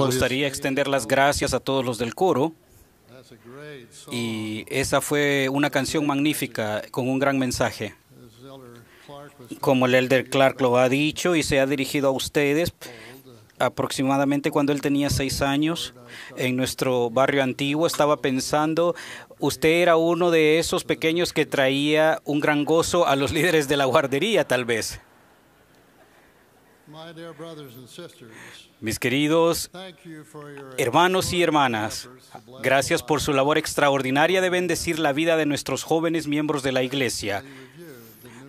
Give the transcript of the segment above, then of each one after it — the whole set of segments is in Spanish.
Me gustaría extender las gracias a todos los del coro y esa fue una canción magnífica con un gran mensaje. Como el Elder Clark lo ha dicho y se ha dirigido a ustedes, aproximadamente cuando él tenía seis años, en nuestro barrio antiguo, estaba pensando, usted era uno de esos pequeños que traía un gran gozo a los líderes de la guardería, tal vez. Mis queridos hermanos y hermanas, gracias por su labor extraordinaria de bendecir la vida de nuestros jóvenes miembros de la Iglesia.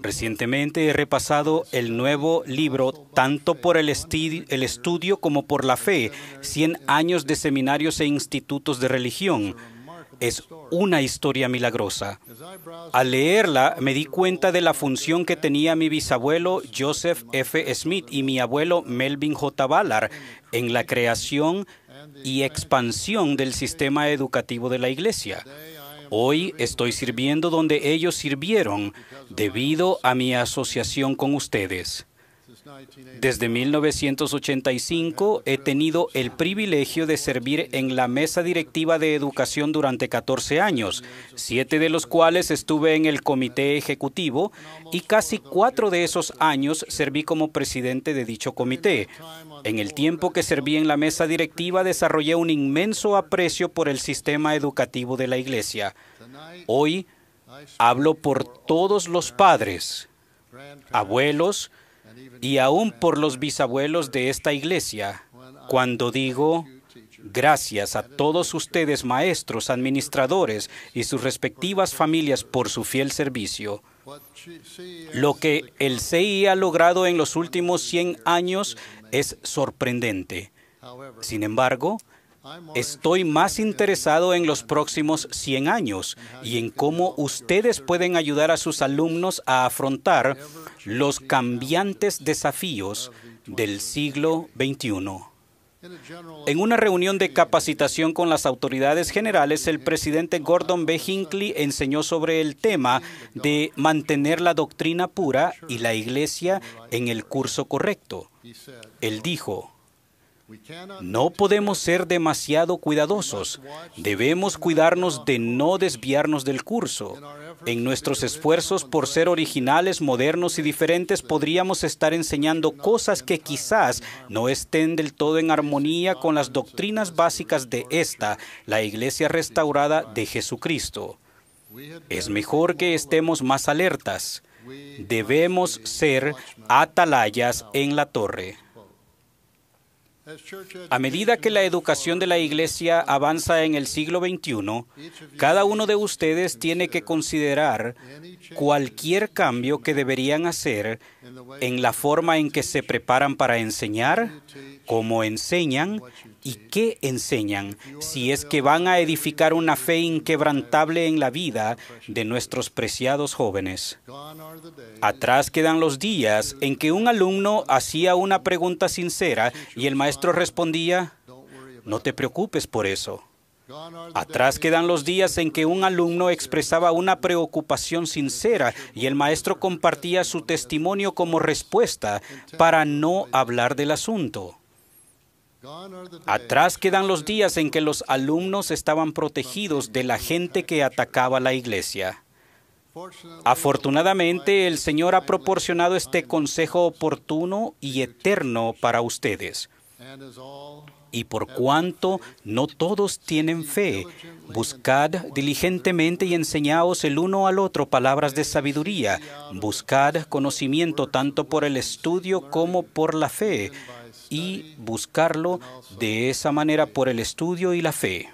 Recientemente he repasado el nuevo libro, tanto por el, el estudio como por la fe, 100 años de seminarios e institutos de religión. Es una historia milagrosa. Al leerla me di cuenta de la función que tenía mi bisabuelo Joseph F. Smith y mi abuelo Melvin J. Ballard en la creación y expansión del sistema educativo de la Iglesia. Hoy estoy sirviendo donde ellos sirvieron debido a mi asociación con ustedes. Since 1980, Desde 1985 he tenido el privilegio de servir en la mesa directiva de educación durante 14 años, siete de los cuales estuve en el comité ejecutivo y casi cuatro de esos años serví como presidente de dicho comité. En el tiempo que serví en la mesa directiva desarrollé un inmenso aprecio por el sistema educativo de la iglesia. Hoy hablo por todos los padres, abuelos, even y aún por los bisabuelos de esta iglesia, cuando digo gracias a todos ustedes maestros, administradores y sus respectivas familias por su fiel servicio. Lo que el CI ha logrado en los últimos 100 años es sorprendente. Sin embargo, Estoy más interesado en los próximos 100 años y en cómo ustedes pueden ayudar a sus alumnos a afrontar los cambiantes desafíos del siglo XXI. En una reunión de capacitación con las autoridades generales, el presidente Gordon B. Hinckley enseñó sobre el tema de mantener la doctrina pura y la iglesia en el curso correcto. Él dijo, no podemos ser demasiado cuidadosos. Debemos cuidarnos de no desviarnos del curso. En nuestros esfuerzos por ser originales, modernos y diferentes, podríamos estar enseñando cosas que quizás no estén del todo en armonía con las doctrinas básicas de esta, la Iglesia restaurada de Jesucristo. Es mejor que estemos más alertas. Debemos ser atalayas en la torre. A medida que la educación de la Iglesia avanza en el siglo XXI, cada uno de ustedes tiene que considerar cualquier cambio que deberían hacer en la forma en que se preparan para enseñar, cómo enseñan y qué enseñan, si es que van a edificar una fe inquebrantable en la vida de nuestros preciados jóvenes. Atrás quedan los días en que un alumno hacía una pregunta sincera y el maestro respondía, no te preocupes por eso. Atrás quedan los días en que un alumno expresaba una preocupación sincera y el maestro compartía su testimonio como respuesta para no hablar del asunto. Atrás quedan los días en que los alumnos estaban protegidos de la gente que atacaba la iglesia. Afortunadamente, el Señor ha proporcionado este consejo oportuno y eterno para ustedes. Y por cuanto no todos tienen fe, buscad diligentemente y enseñaos el uno al otro palabras de sabiduría. Buscad conocimiento tanto por el estudio como por la fe. Y buscarlo de esa manera por el estudio y la fe.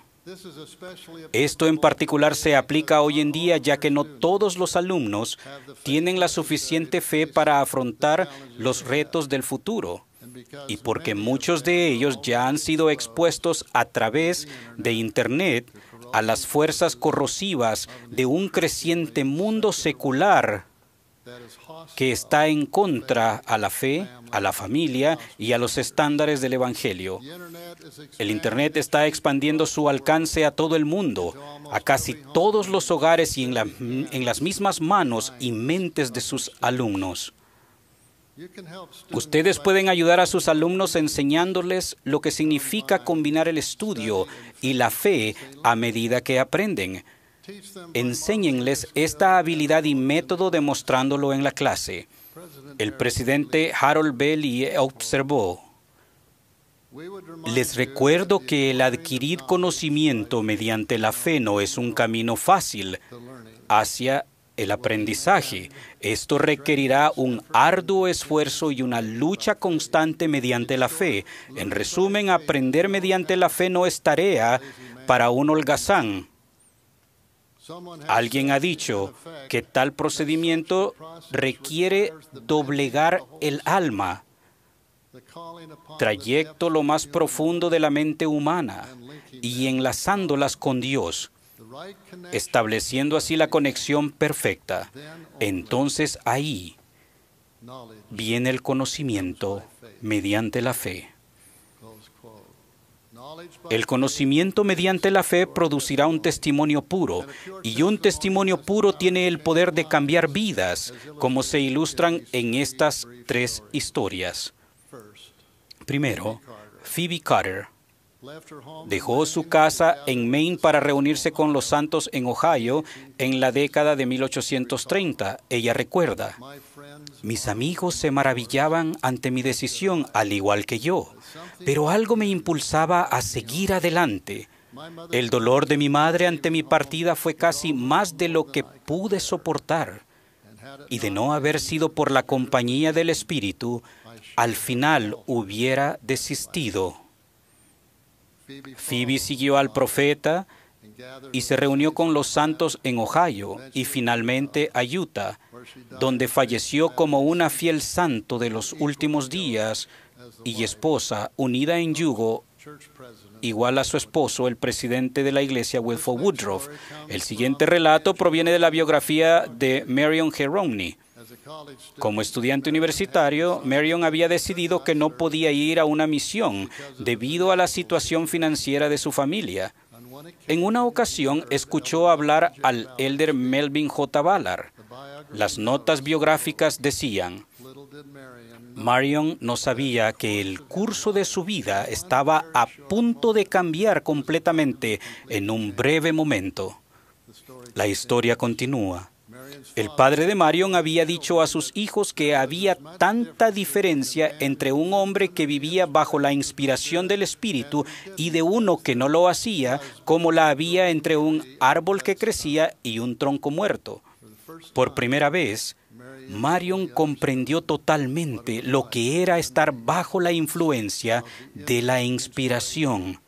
Esto en particular se aplica hoy en día ya que no todos los alumnos tienen la suficiente fe para afrontar los retos del futuro y porque muchos de ellos ya han sido expuestos a través de Internet a las fuerzas corrosivas de un creciente mundo secular que está en contra a la fe, a la familia y a los estándares del Evangelio. El Internet está expandiendo su alcance a todo el mundo, a casi todos los hogares y en, en las mismas manos y mentes de sus alumnos. Ustedes pueden ayudar a sus alumnos enseñándoles lo que significa combinar el estudio y la fe a medida que aprenden. Enséñenles esta habilidad y método demostrándolo en la clase. El presidente Harold Bailey observó, les recuerdo que el adquirir conocimiento mediante la fe no es un camino fácil hacia el aprendizaje. Esto requerirá un arduo esfuerzo y una lucha constante mediante la fe. En resumen, aprender mediante la fe no es tarea para un holgazán. Alguien ha dicho que tal procedimiento requiere doblegar el alma, trayecto lo más profundo de la mente humana y enlazándolas con Dios, estableciendo así la conexión perfecta. Entonces ahí viene el conocimiento mediante la fe. El conocimiento mediante la fe producirá un testimonio puro, y un testimonio puro tiene el poder de cambiar vidas, como se ilustran en estas tres historias. Primero, Phoebe Carter dejó su casa en Maine para reunirse con los santos en Ohio en la década de 1830. Ella recuerda, mis amigos se maravillaban ante mi decisión, al igual que yo, pero algo me impulsaba a seguir adelante. El dolor de mi madre ante mi partida fue casi más de lo que pude soportar, y de no haber sido por la compañía del Espíritu, al final hubiera desistido. Phoebe siguió al profeta y se reunió con los santos en Ohio y finalmente a Utah, donde falleció como una fiel santo de los últimos días y esposa unida en yugo igual a su esposo, el presidente de la iglesia, Wilford Woodruff. El siguiente relato proviene de la biografía de Marion G. Como estudiante universitario, Marion había decidido que no podía ir a una misión debido a la situación financiera de su familia. En una ocasión escuchó hablar al elder Melvin J. Ballard. Las notas biográficas decían, Marion no sabía que el curso de su vida estaba a punto de cambiar completamente en un breve momento. La historia continúa. El padre de Marion había dicho a sus hijos que había tanta diferencia entre un hombre que vivía bajo la inspiración del Espíritu y de uno que no lo hacía, como la había entre un árbol que crecía y un tronco muerto. Por primera vez, Marion comprendió totalmente lo que era estar bajo la influencia de la inspiración.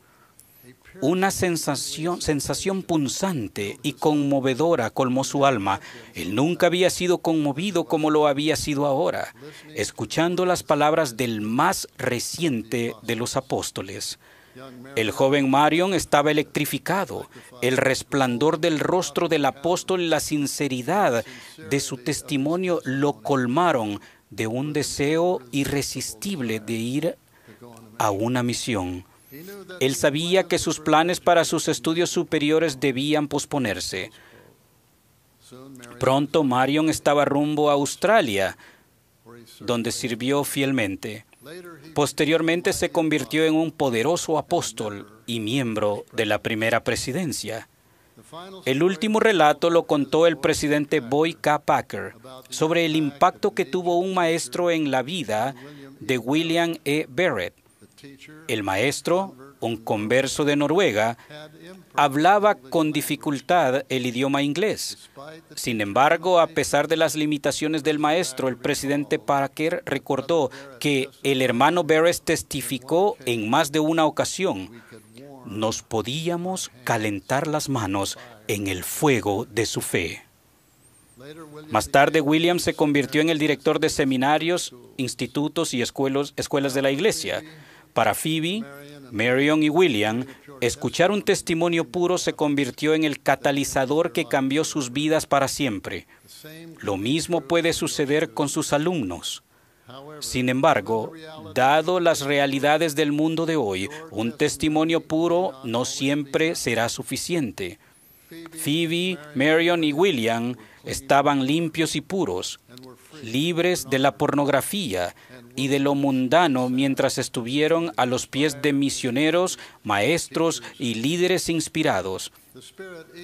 Una sensación, sensación punzante y conmovedora colmó su alma. Él nunca había sido conmovido como lo había sido ahora, escuchando las palabras del más reciente de los apóstoles. El joven Marion estaba electrificado. El resplandor del rostro del apóstol y la sinceridad de su testimonio lo colmaron de un deseo irresistible de ir a una misión. Él sabía que sus planes para sus estudios superiores debían posponerse. Pronto Marion estaba rumbo a Australia, donde sirvió fielmente. Posteriormente se convirtió en un poderoso apóstol y miembro de la primera presidencia. El último relato lo contó el presidente Boy K. Packer sobre el impacto que tuvo un maestro en la vida de William E. Barrett. El maestro, un converso de Noruega, hablaba con dificultad el idioma inglés. Sin embargo, a pesar de las limitaciones del maestro, el presidente Packer recordó que el hermano Barrett testificó en más de una ocasión nos podíamos calentar las manos en el fuego de su fe. Más tarde, William se convirtió en el director de seminarios, institutos y escuelas de la iglesia. Para Phoebe, Marion y William, escuchar un testimonio puro se convirtió en el catalizador que cambió sus vidas para siempre. Lo mismo puede suceder con sus alumnos. Sin embargo, dado las realidades del mundo de hoy, un testimonio puro no siempre será suficiente. Phoebe, Marion y William estaban limpios y puros, libres de la pornografía y de lo mundano mientras estuvieron a los pies de misioneros, maestros y líderes inspirados.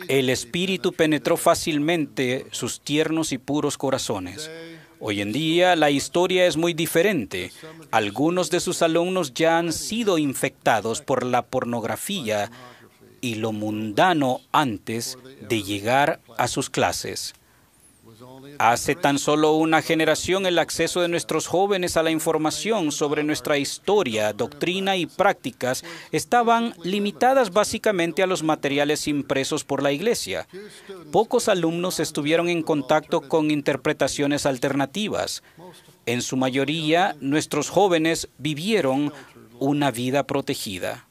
El Espíritu penetró fácilmente sus tiernos y puros corazones. Hoy en día la historia es muy diferente. Algunos de sus alumnos ya han sido infectados por la pornografía y lo mundano antes de llegar a sus clases. Hace tan solo una generación el acceso de nuestros jóvenes a la información sobre nuestra historia, doctrina y prácticas estaban limitadas básicamente a los materiales impresos por la Iglesia. Pocos alumnos estuvieron en contacto con interpretaciones alternativas. En su mayoría, nuestros jóvenes vivieron una vida protegida.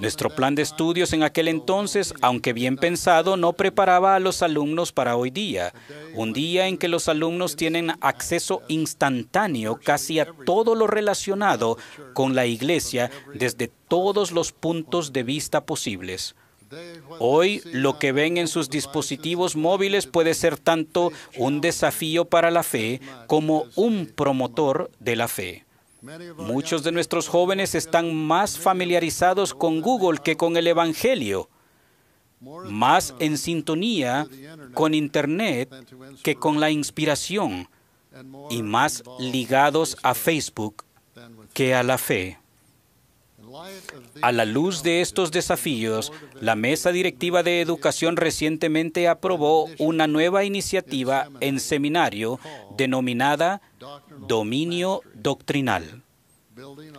Nuestro plan de estudios en aquel entonces, aunque bien pensado, no preparaba a los alumnos para hoy día. Un día en que los alumnos tienen acceso instantáneo casi a todo lo relacionado con la iglesia desde todos los puntos de vista posibles. Hoy lo que ven en sus dispositivos móviles puede ser tanto un desafío para la fe como un promotor de la fe. Muchos de nuestros jóvenes están más familiarizados con Google que con el Evangelio, más en sintonía con Internet que con la inspiración y más ligados a Facebook que a la fe. A la luz de estos desafíos, la Mesa Directiva de Educación recientemente aprobó una nueva iniciativa en seminario denominada Dominio Doctrinal,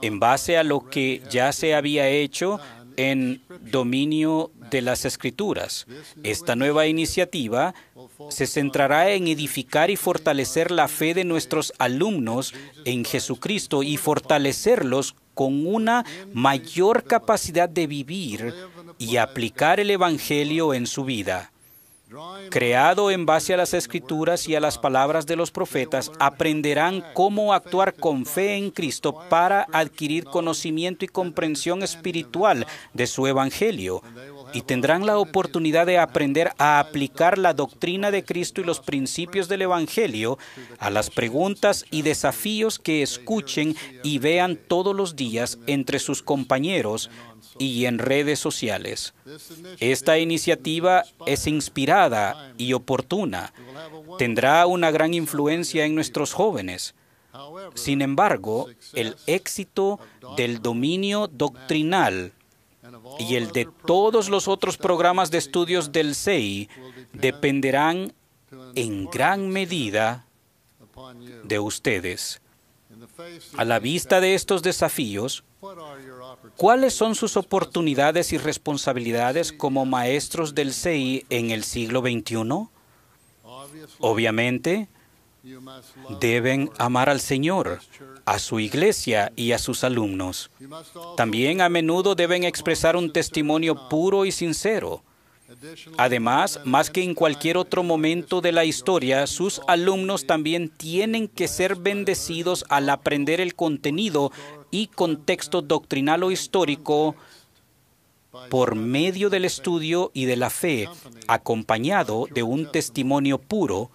en base a lo que ya se había hecho en dominio de las escrituras. Esta nueva iniciativa se centrará en edificar y fortalecer la fe de nuestros alumnos en Jesucristo y fortalecerlos con una mayor capacidad de vivir y aplicar el Evangelio en su vida. Creado en base a las escrituras y a las palabras de los profetas, aprenderán cómo actuar con fe en Cristo para adquirir conocimiento y comprensión espiritual de su Evangelio y tendrán la oportunidad de aprender a aplicar la doctrina de Cristo y los principios del Evangelio a las preguntas y desafíos que escuchen y vean todos los días entre sus compañeros y en redes sociales. Esta iniciativa es inspirada y oportuna. Tendrá una gran influencia en nuestros jóvenes. Sin embargo, el éxito del dominio doctrinal y el de todos los otros programas de estudios del CEI dependerán en gran medida de ustedes. A la vista de estos desafíos, ¿cuáles son sus oportunidades y responsabilidades como maestros del CEI en el siglo XXI? Obviamente, deben amar al Señor, a su iglesia y a sus alumnos. También a menudo deben expresar un testimonio puro y sincero. Además, más que en cualquier otro momento de la historia, sus alumnos también tienen que ser bendecidos al aprender el contenido y contexto doctrinal o histórico por medio del estudio y de la fe, acompañado de un testimonio puro,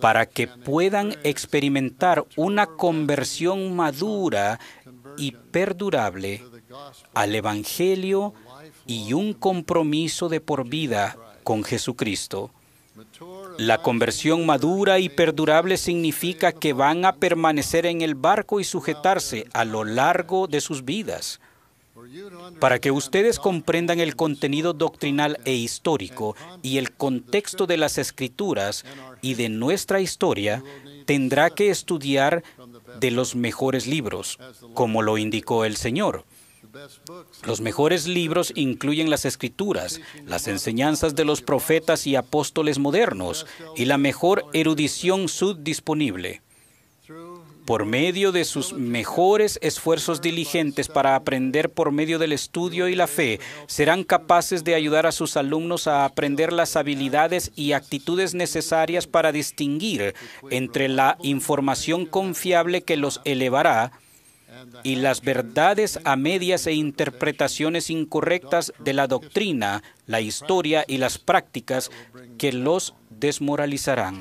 para que puedan experimentar una conversión madura y perdurable al Evangelio y un compromiso de por vida con Jesucristo. La conversión madura y perdurable significa que van a permanecer en el barco y sujetarse a lo largo de sus vidas. Para que ustedes comprendan el contenido doctrinal e histórico y el contexto de las escrituras y de nuestra historia, tendrá que estudiar de los mejores libros, como lo indicó el Señor. Los mejores libros incluyen las escrituras, las enseñanzas de los profetas y apóstoles modernos y la mejor erudición subdisponible por medio de sus mejores esfuerzos diligentes para aprender por medio del estudio y la fe, serán capaces de ayudar a sus alumnos a aprender las habilidades y actitudes necesarias para distinguir entre la información confiable que los elevará y las verdades a medias e interpretaciones incorrectas de la doctrina, la historia y las prácticas que los desmoralizarán.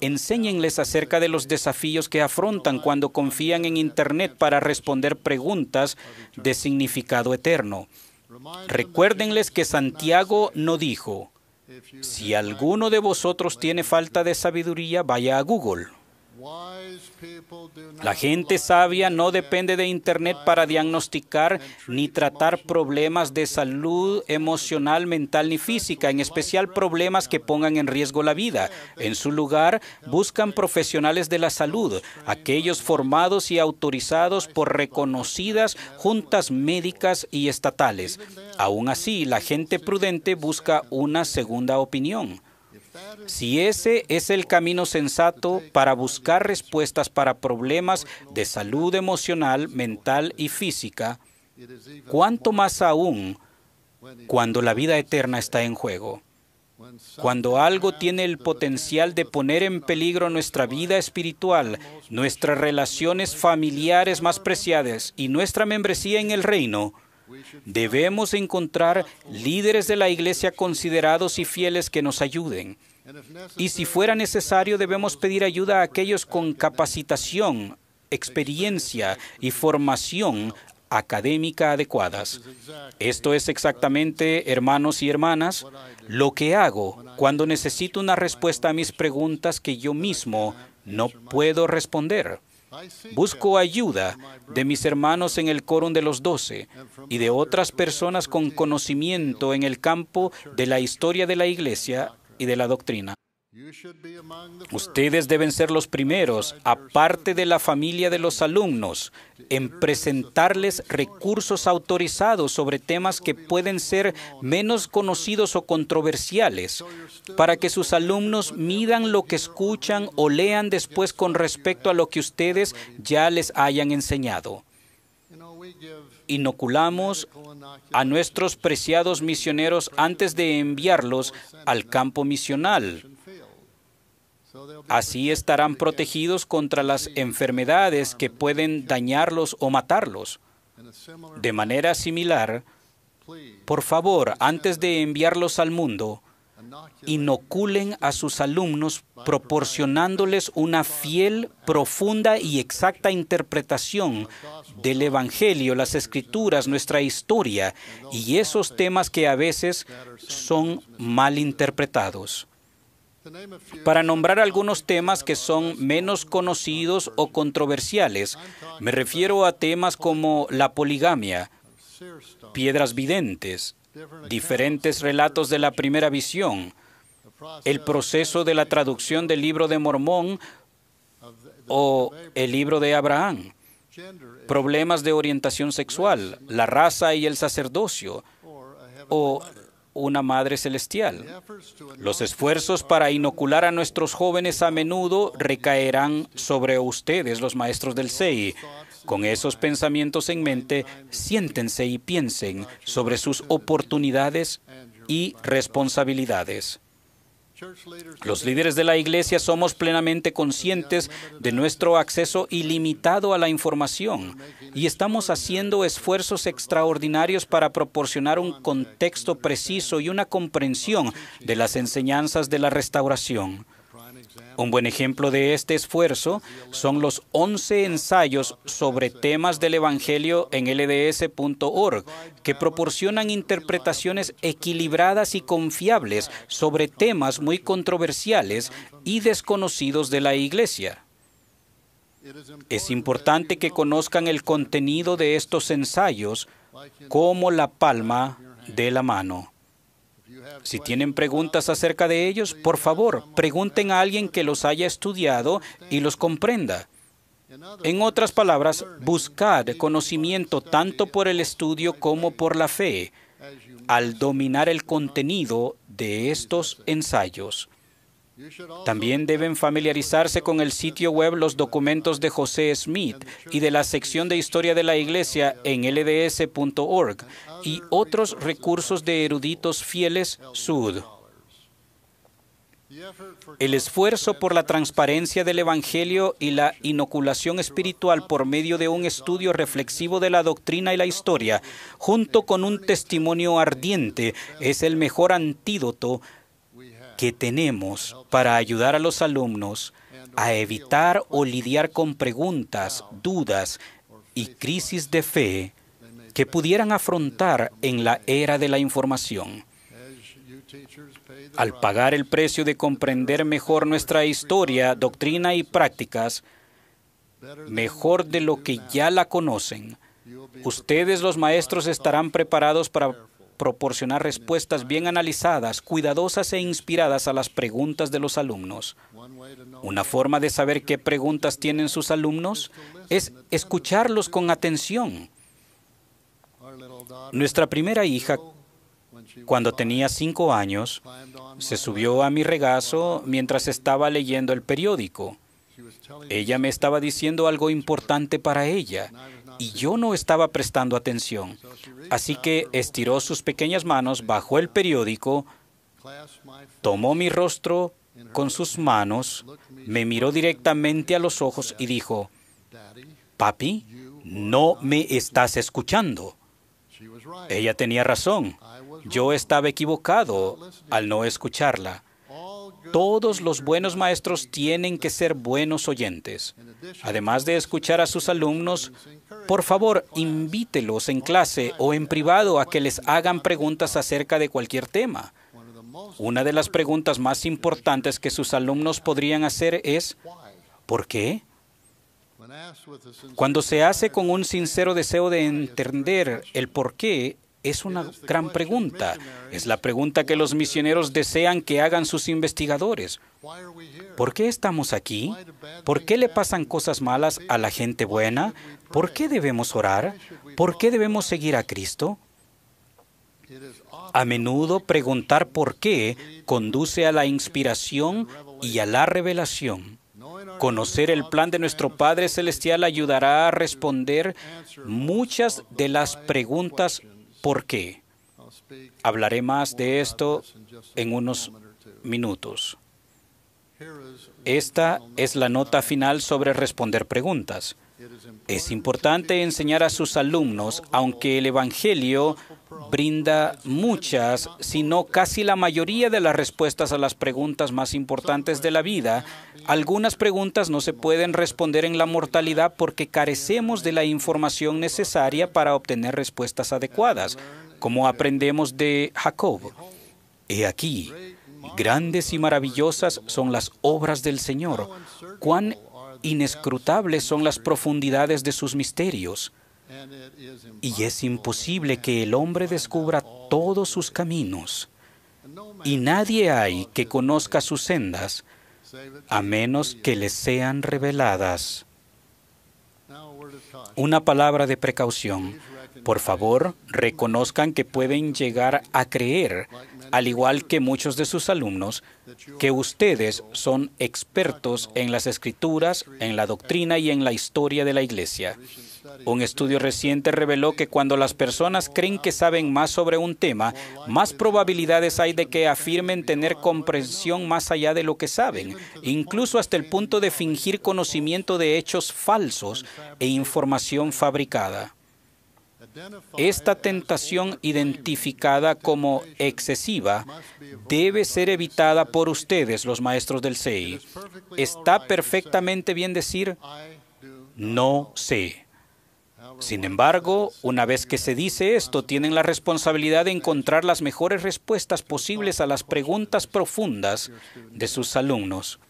Enséñenles acerca de los desafíos que afrontan cuando confían en Internet para responder preguntas de significado eterno. Recuérdenles que Santiago no dijo, si alguno de vosotros tiene falta de sabiduría, vaya a Google. La gente sabia no depende de Internet para diagnosticar ni tratar problemas de salud emocional, mental ni física, en especial problemas que pongan en riesgo la vida. En su lugar, buscan profesionales de la salud, aquellos formados y autorizados por reconocidas juntas médicas y estatales. Aún así, la gente prudente busca una segunda opinión. Si ese es el camino sensato para buscar respuestas para problemas de salud emocional, mental y física, ¿cuánto más aún cuando la vida eterna está en juego? Cuando algo tiene el potencial de poner en peligro nuestra vida espiritual, nuestras relaciones familiares más preciadas y nuestra membresía en el reino, Debemos encontrar líderes de la iglesia considerados y fieles que nos ayuden. Y si fuera necesario, debemos pedir ayuda a aquellos con capacitación, experiencia y formación académica adecuadas. Esto es exactamente, hermanos y hermanas, lo que hago cuando necesito una respuesta a mis preguntas que yo mismo no puedo responder. Busco ayuda de mis hermanos en el quórum de los doce y de otras personas con conocimiento en el campo de la historia de la iglesia y de la doctrina. Ustedes deben ser los primeros, aparte de la familia de los alumnos, en presentarles recursos autorizados sobre temas que pueden ser menos conocidos o controversiales, para que sus alumnos midan lo que escuchan o lean después con respecto a lo que ustedes ya les hayan enseñado. Inoculamos a nuestros preciados misioneros antes de enviarlos al campo misional Así estarán protegidos contra las enfermedades que pueden dañarlos o matarlos. De manera similar, por favor, antes de enviarlos al mundo, inoculen a sus alumnos proporcionándoles una fiel, profunda y exacta interpretación del Evangelio, las Escrituras, nuestra historia y esos temas que a veces son mal interpretados. Para nombrar algunos temas que son menos conocidos o controversiales, me refiero a temas como la poligamia, piedras videntes, diferentes relatos de la primera visión, el proceso de la traducción del libro de Mormón o el libro de Abraham, problemas de orientación sexual, la raza y el sacerdocio, o una Madre Celestial. Los esfuerzos para inocular a nuestros jóvenes a menudo recaerán sobre ustedes, los maestros del SEI. Con esos pensamientos en mente, siéntense y piensen sobre sus oportunidades y responsabilidades. Los líderes de la Iglesia somos plenamente conscientes de nuestro acceso ilimitado a la información y estamos haciendo esfuerzos extraordinarios para proporcionar un contexto preciso y una comprensión de las enseñanzas de la restauración. Un buen ejemplo de este esfuerzo son los 11 ensayos sobre temas del Evangelio en lds.org, que proporcionan interpretaciones equilibradas y confiables sobre temas muy controversiales y desconocidos de la Iglesia. Es importante que conozcan el contenido de estos ensayos como la palma de la mano. Si tienen preguntas acerca de ellos, por favor, pregunten a alguien que los haya estudiado y los comprenda. En otras palabras, buscad conocimiento tanto por el estudio como por la fe al dominar el contenido de estos ensayos. También deben familiarizarse con el sitio web Los documentos de José Smith y de la sección de Historia de la Iglesia en lds.org y otros recursos de eruditos fieles Sud. El esfuerzo por la transparencia del Evangelio y la inoculación espiritual por medio de un estudio reflexivo de la doctrina y la historia, junto con un testimonio ardiente, es el mejor antídoto que tenemos para ayudar a los alumnos a evitar o lidiar con preguntas, dudas y crisis de fe que pudieran afrontar en la era de la información. Al pagar el precio de comprender mejor nuestra historia, doctrina y prácticas, mejor de lo que ya la conocen, ustedes los maestros estarán preparados para proporcionar respuestas bien analizadas, cuidadosas e inspiradas a las preguntas de los alumnos. Una forma de saber qué preguntas tienen sus alumnos es escucharlos con atención. Nuestra primera hija, cuando tenía cinco años, se subió a mi regazo mientras estaba leyendo el periódico. Ella me estaba diciendo algo importante para ella y yo no estaba prestando atención. Así que estiró sus pequeñas manos, bajó el periódico, tomó mi rostro con sus manos, me miró directamente a los ojos y dijo, Papi, no me estás escuchando. Ella tenía razón. Yo estaba equivocado al no escucharla. Todos los buenos maestros tienen que ser buenos oyentes. Además de escuchar a sus alumnos, por favor, invítelos en clase o en privado a que les hagan preguntas acerca de cualquier tema. Una de las preguntas más importantes que sus alumnos podrían hacer es, ¿por qué? Cuando se hace con un sincero deseo de entender el por qué, es una gran pregunta. Es la pregunta que los misioneros desean que hagan sus investigadores. ¿Por qué estamos aquí? ¿Por qué le pasan cosas malas a la gente buena? ¿Por qué debemos orar? ¿Por qué debemos seguir a Cristo? A menudo preguntar por qué conduce a la inspiración y a la revelación. Conocer el plan de nuestro Padre Celestial ayudará a responder muchas de las preguntas ¿por qué? Hablaré más de esto en unos minutos. Esta es la nota final sobre responder preguntas. Es importante enseñar a sus alumnos, aunque el Evangelio brinda muchas, si no casi la mayoría de las respuestas a las preguntas más importantes de la vida, algunas preguntas no se pueden responder en la mortalidad porque carecemos de la información necesaria para obtener respuestas adecuadas, como aprendemos de Jacob. He aquí, grandes y maravillosas son las obras del Señor. Cuán inescrutables son las profundidades de sus misterios. Y es imposible que el hombre descubra todos sus caminos. Y nadie hay que conozca sus sendas, a menos que les sean reveladas. Una palabra de precaución. Por favor, reconozcan que pueden llegar a creer, al igual que muchos de sus alumnos, que ustedes son expertos en las escrituras, en la doctrina y en la historia de la Iglesia. Un estudio reciente reveló que cuando las personas creen que saben más sobre un tema, más probabilidades hay de que afirmen tener comprensión más allá de lo que saben, incluso hasta el punto de fingir conocimiento de hechos falsos e información fabricada. Esta tentación identificada como excesiva debe ser evitada por ustedes, los maestros del SEI. Está perfectamente bien decir, no sé. Sin embargo, una vez que se dice esto, tienen la responsabilidad de encontrar las mejores respuestas posibles a las preguntas profundas de sus alumnos.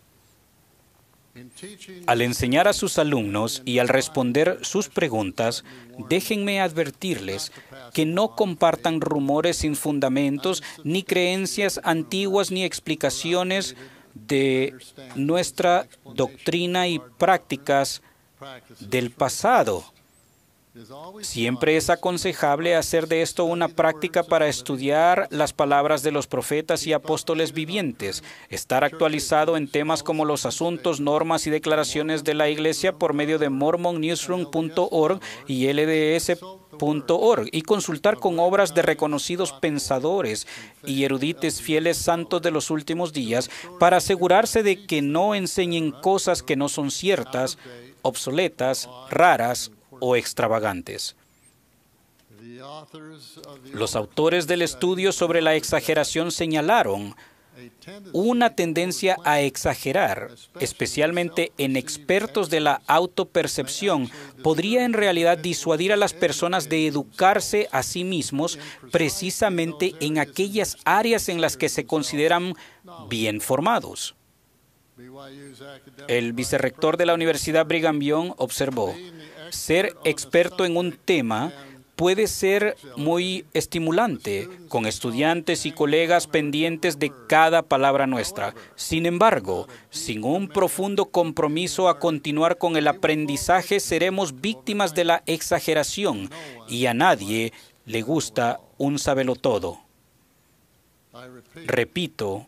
Al enseñar a sus alumnos y al responder sus preguntas, déjenme advertirles que no compartan rumores sin fundamentos, ni creencias antiguas, ni explicaciones de nuestra doctrina y prácticas del pasado. Siempre es aconsejable hacer de esto una práctica para estudiar las palabras de los profetas y apóstoles vivientes, estar actualizado en temas como los asuntos, normas y declaraciones de la Iglesia por medio de mormonnewsroom.org y lds.org y consultar con obras de reconocidos pensadores y erudites fieles santos de los últimos días para asegurarse de que no enseñen cosas que no son ciertas, obsoletas, raras o extravagantes. Los autores del estudio sobre la exageración señalaron una tendencia a exagerar, especialmente en expertos de la autopercepción, podría en realidad disuadir a las personas de educarse a sí mismos precisamente en aquellas áreas en las que se consideran bien formados. El vicerrector de la Universidad Brigham Young observó, ser experto en un tema puede ser muy estimulante, con estudiantes y colegas pendientes de cada palabra nuestra. Sin embargo, sin un profundo compromiso a continuar con el aprendizaje, seremos víctimas de la exageración y a nadie le gusta un sabelotodo. Repito,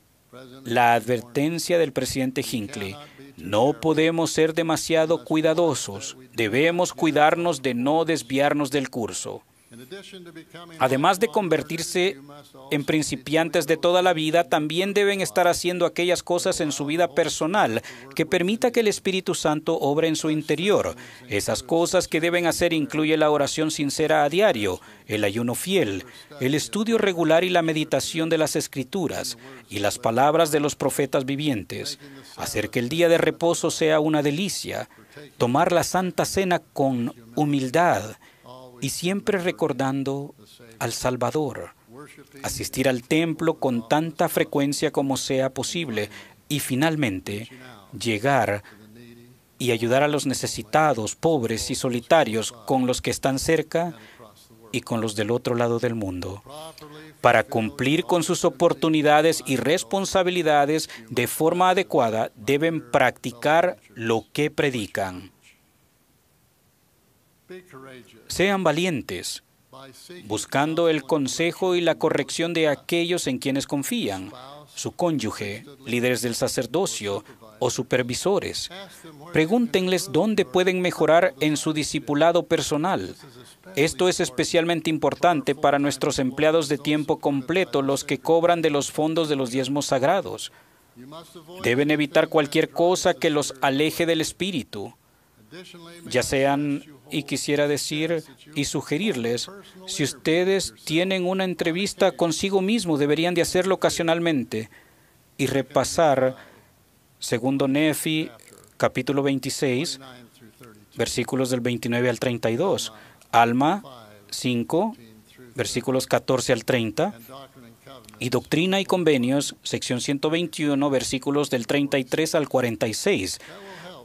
la advertencia del presidente Hinckley. No podemos ser demasiado cuidadosos. Debemos cuidarnos de no desviarnos del curso. Además de convertirse en principiantes de toda la vida, también deben estar haciendo aquellas cosas en su vida personal que permita que el Espíritu Santo obre en su interior. Esas cosas que deben hacer incluye la oración sincera a diario, el ayuno fiel, el estudio regular y la meditación de las Escrituras y las palabras de los profetas vivientes. Hacer que el día de reposo sea una delicia, tomar la Santa Cena con humildad y siempre recordando al Salvador asistir al templo con tanta frecuencia como sea posible y finalmente llegar y ayudar a los necesitados, pobres y solitarios con los que están cerca y con los del otro lado del mundo, para cumplir con sus oportunidades y responsabilidades de forma adecuada, deben practicar lo que predican. Sean valientes, buscando el consejo y la corrección de aquellos en quienes confían, su cónyuge, líderes del sacerdocio o supervisores. Pregúntenles dónde pueden mejorar en su discipulado personal. Esto es especialmente importante para nuestros empleados de tiempo completo, los que cobran de los fondos de los diezmos sagrados. Deben evitar cualquier cosa que los aleje del espíritu ya sean, y quisiera decir y sugerirles, si ustedes tienen una entrevista consigo mismo, deberían de hacerlo ocasionalmente y repasar, segundo Nefi, capítulo 26, 9 through 32 versículos del 29 al 32, Alma 5, versículos 14 al 30, and Doctrine and Covenants y Doctrina y Convenios, sección 121, versículos del 33 al 46,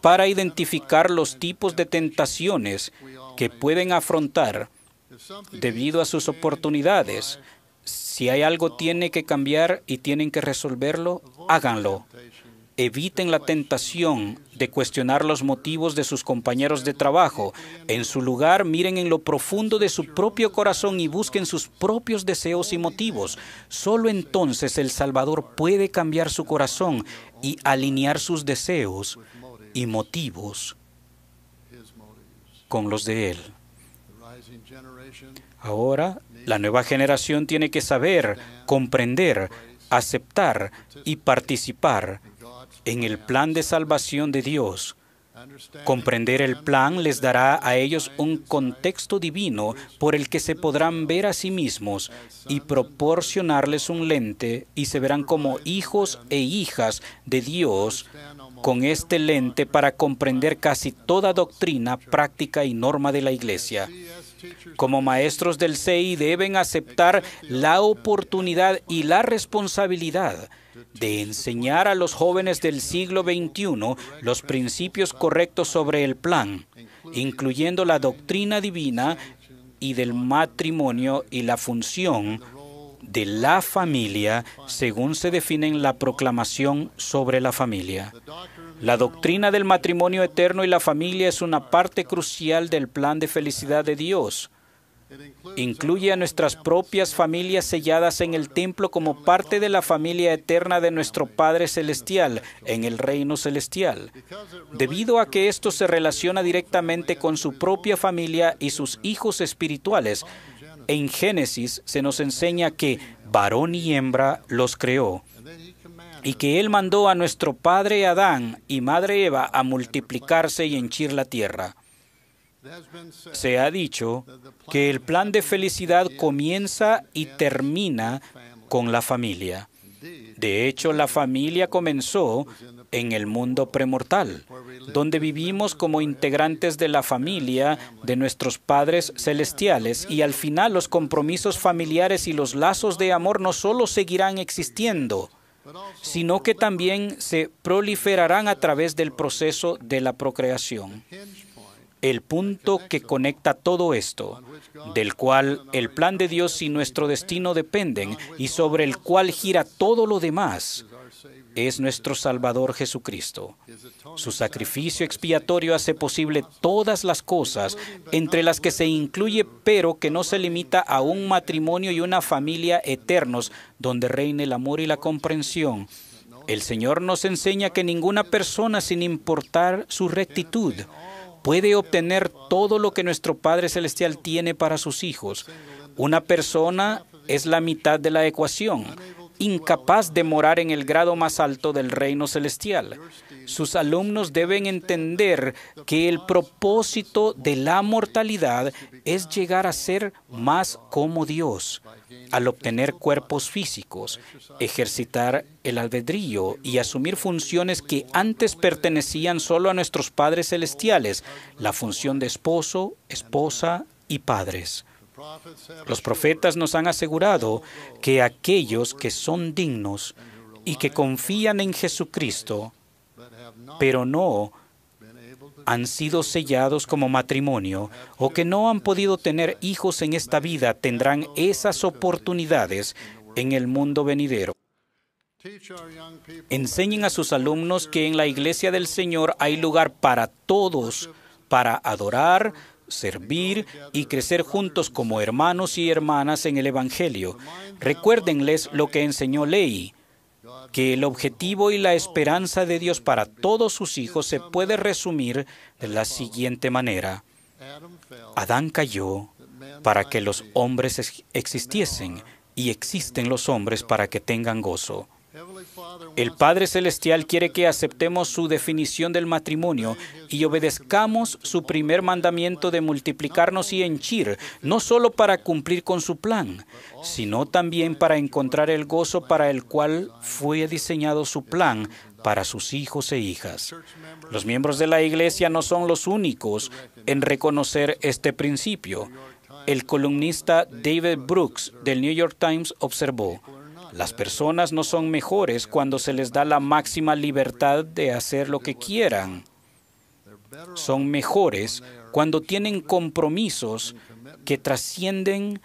para identificar los tipos de tentaciones que pueden afrontar debido a sus oportunidades. Si hay algo tiene que cambiar y tienen que resolverlo, háganlo. Eviten la tentación de cuestionar los motivos de sus compañeros de trabajo. En su lugar, miren en lo profundo de su propio corazón y busquen sus propios deseos y motivos. Solo entonces el Salvador puede cambiar su corazón y alinear sus deseos y motivos con los de Él. Ahora, la nueva generación tiene que saber, comprender, aceptar y participar en el plan de salvación de Dios. Comprender el plan les dará a ellos un contexto divino por el que se podrán ver a sí mismos y proporcionarles un lente y se verán como hijos e hijas de Dios con este lente para comprender casi toda doctrina, práctica y norma de la iglesia. Como maestros del CI deben aceptar la oportunidad y la responsabilidad de enseñar a los jóvenes del siglo XXI los principios correctos sobre el plan, incluyendo la doctrina divina y del matrimonio y la función de la familia según se define en la proclamación sobre la familia. La doctrina del matrimonio eterno y la familia es una parte crucial del plan de felicidad de Dios. Incluye a nuestras propias familias selladas en el templo como parte de la familia eterna de nuestro Padre Celestial en el reino celestial. Debido a que esto se relaciona directamente con su propia familia y sus hijos espirituales, en Génesis se nos enseña que varón y hembra los creó y que Él mandó a nuestro padre Adán y madre Eva a multiplicarse y henchir la tierra. Se ha dicho que el plan de felicidad comienza y termina con la familia. De hecho, la familia comenzó en el mundo premortal, donde vivimos como integrantes de la familia de nuestros padres celestiales y al final los compromisos familiares y los lazos de amor no solo seguirán existiendo, sino que también se proliferarán a través del proceso de la procreación. El punto que conecta todo esto, del cual el plan de Dios y nuestro destino dependen y sobre el cual gira todo lo demás, es nuestro Salvador Jesucristo. Su sacrificio expiatorio hace posible todas las cosas, entre las que se incluye, pero que no se limita a un matrimonio y una familia eternos, donde reine el amor y la comprensión. El Señor nos enseña que ninguna persona, sin importar su rectitud, puede obtener todo lo que nuestro Padre Celestial tiene para sus hijos. Una persona es la mitad de la ecuación incapaz de morar en el grado más alto del reino celestial. Sus alumnos deben entender que el propósito de la mortalidad es llegar a ser más como Dios, al obtener cuerpos físicos, ejercitar el albedrío y asumir funciones que antes pertenecían solo a nuestros padres celestiales, la función de esposo, esposa y padres. Los profetas nos han asegurado que aquellos que son dignos y que confían en Jesucristo, pero no han sido sellados como matrimonio o que no han podido tener hijos en esta vida, tendrán esas oportunidades en el mundo venidero. Enseñen a sus alumnos que en la iglesia del Señor hay lugar para todos, para adorar, servir y crecer juntos como hermanos y hermanas en el Evangelio. Recuérdenles lo que enseñó Ley, que el objetivo y la esperanza de Dios para todos sus hijos se puede resumir de la siguiente manera. Adán cayó para que los hombres existiesen y existen los hombres para que tengan gozo. El Padre Celestial quiere que aceptemos su definición del matrimonio y obedezcamos su primer mandamiento de multiplicarnos y henchir, no solo para cumplir con su plan, sino también para encontrar el gozo para el cual fue diseñado su plan para sus hijos e hijas. Los miembros de la Iglesia no son los únicos en reconocer este principio. El columnista David Brooks del New York Times observó, las personas no son mejores cuando se les da la máxima libertad de hacer lo que quieran. Son mejores cuando tienen compromisos que trascienden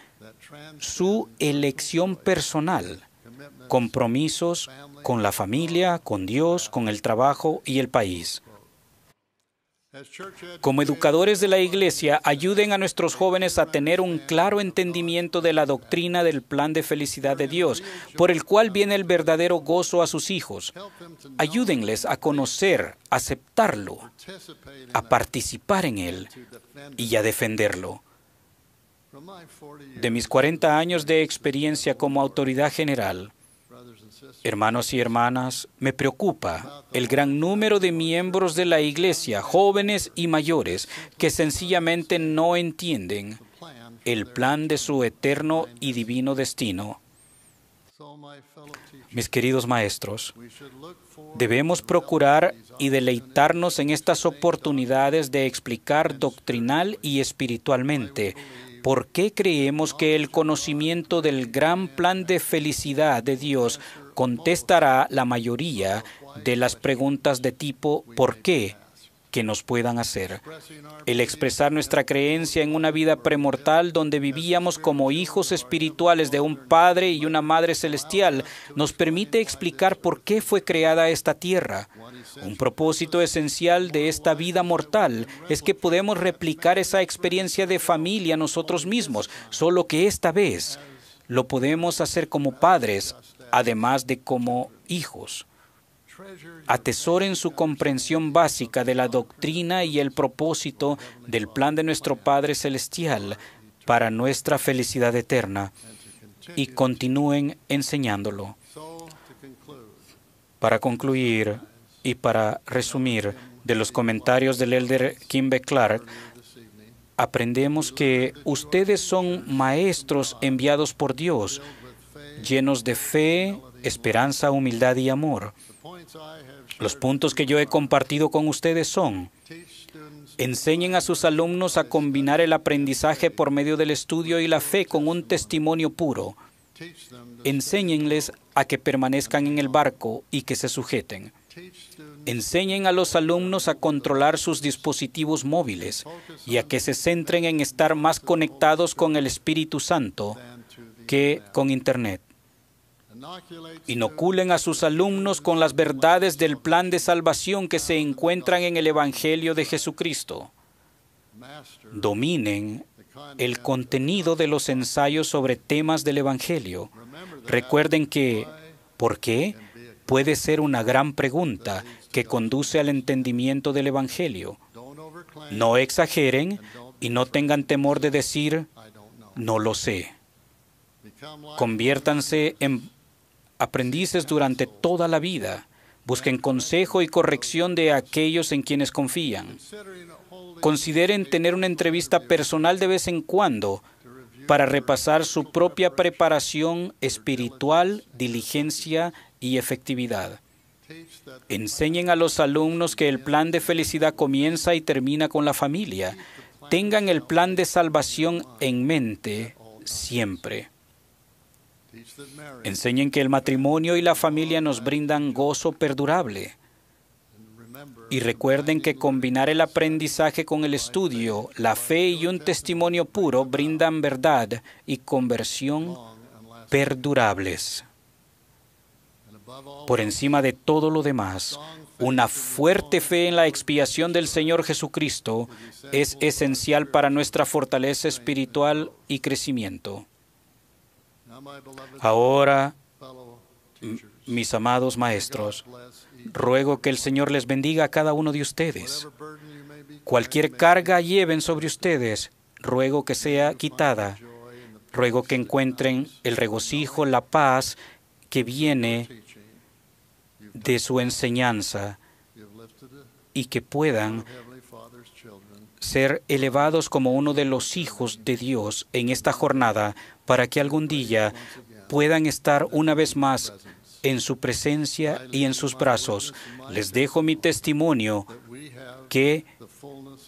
su elección personal, compromisos con la familia, con Dios, con el trabajo y el país. Como educadores de la Iglesia, ayuden a nuestros jóvenes a tener un claro entendimiento de la doctrina del plan de felicidad de Dios, por el cual viene el verdadero gozo a sus hijos. Ayúdenles a conocer, aceptarlo, a participar en él y a defenderlo. De mis 40 años de experiencia como autoridad general, Hermanos y hermanas, me preocupa el gran número de miembros de la Iglesia, jóvenes y mayores, que sencillamente no entienden el plan de su eterno y divino destino. Mis queridos maestros, debemos procurar y deleitarnos en estas oportunidades de explicar doctrinal y espiritualmente por qué creemos que el conocimiento del gran plan de felicidad de Dios contestará la mayoría de las preguntas de tipo ¿por qué? que nos puedan hacer. El expresar nuestra creencia en una vida premortal donde vivíamos como hijos espirituales de un Padre y una Madre celestial nos permite explicar por qué fue creada esta tierra. Un propósito esencial de esta vida mortal es que podemos replicar esa experiencia de familia nosotros mismos, solo que esta vez lo podemos hacer como padres, además de como hijos. Atesoren su comprensión básica de la doctrina y el propósito del plan de nuestro Padre Celestial para nuestra felicidad eterna y continúen enseñándolo. Para concluir y para resumir de los comentarios del elder Kimbe Clark, aprendemos que ustedes son maestros enviados por Dios, llenos de fe, esperanza, humildad y amor. Los puntos que yo he compartido con ustedes son, enseñen a sus alumnos a combinar el aprendizaje por medio del estudio y la fe con un testimonio puro. Enséñenles a que permanezcan en el barco y que se sujeten. Enseñen a los alumnos a controlar sus dispositivos móviles y a que se centren en estar más conectados con el Espíritu Santo que con Internet. Inoculen a sus alumnos con las verdades del plan de salvación que se encuentran en el Evangelio de Jesucristo. Dominen el contenido de los ensayos sobre temas del Evangelio. Recuerden que ¿por qué? puede ser una gran pregunta que conduce al entendimiento del Evangelio. No exageren y no tengan temor de decir, no lo sé. Conviértanse en aprendices durante toda la vida. Busquen consejo y corrección de aquellos en quienes confían. Consideren tener una entrevista personal de vez en cuando para repasar su propia preparación espiritual, diligencia y efectividad. Enseñen a los alumnos que el plan de felicidad comienza y termina con la familia. Tengan el plan de salvación en mente siempre. Enseñen que el matrimonio y la familia nos brindan gozo perdurable. Y recuerden que combinar el aprendizaje con el estudio, la fe y un testimonio puro brindan verdad y conversión perdurables. Por encima de todo lo demás, una fuerte fe en la expiación del Señor Jesucristo es esencial para nuestra fortaleza espiritual y crecimiento. Ahora, mis amados maestros, ruego que el Señor les bendiga a cada uno de ustedes. Cualquier carga lleven sobre ustedes, ruego que sea quitada. Ruego que encuentren el regocijo, la paz que viene de su enseñanza y que puedan ser elevados como uno de los hijos de Dios en esta jornada para que algún día puedan estar una vez más en su presencia y en sus brazos. Les dejo mi testimonio que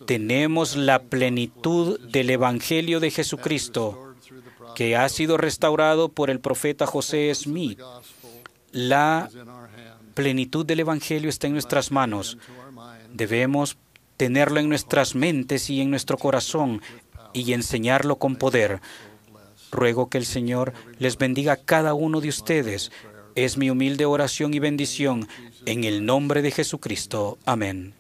tenemos la plenitud del Evangelio de Jesucristo que ha sido restaurado por el profeta José Smith. La plenitud del Evangelio está en nuestras manos. Debemos tenerlo en nuestras mentes y en nuestro corazón y enseñarlo con poder. Ruego que el Señor les bendiga a cada uno de ustedes. Es mi humilde oración y bendición en el nombre de Jesucristo. Amén.